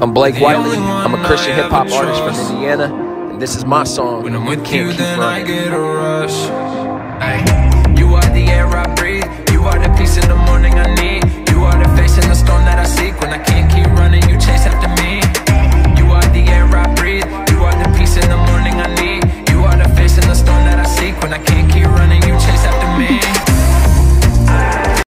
I'm Blake Whiteley. I'm a Christian hip hop artist from Indiana, and this is my song. I Can't keep running.